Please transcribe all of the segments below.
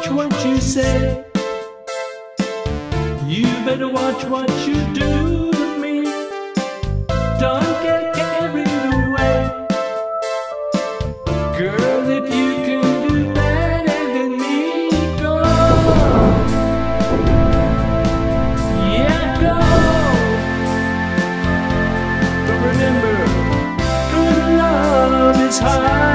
watch what you say. You better watch what you do to me. Don't get carried away. Girl, if you can do better than me, go. Yeah, go. But remember, good love is hard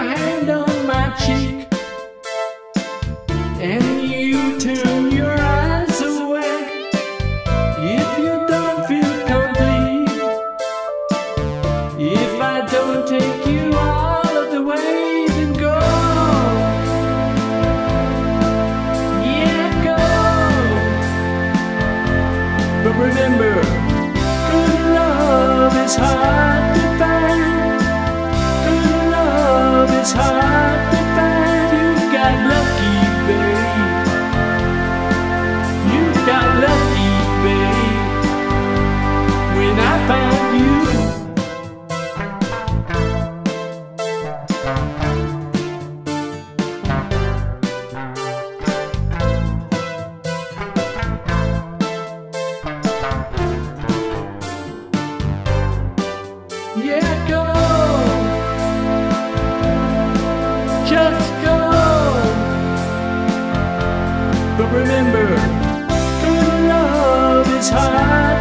hand on my cheek. And you turn your eyes away. If you don't feel complete, if I don't take you all of the way, then go. Yeah, go. But remember, good love is hard is hard to find. You got lucky, babe. You got lucky, babe. When I found you. Yeah, go. But remember, good love is hard.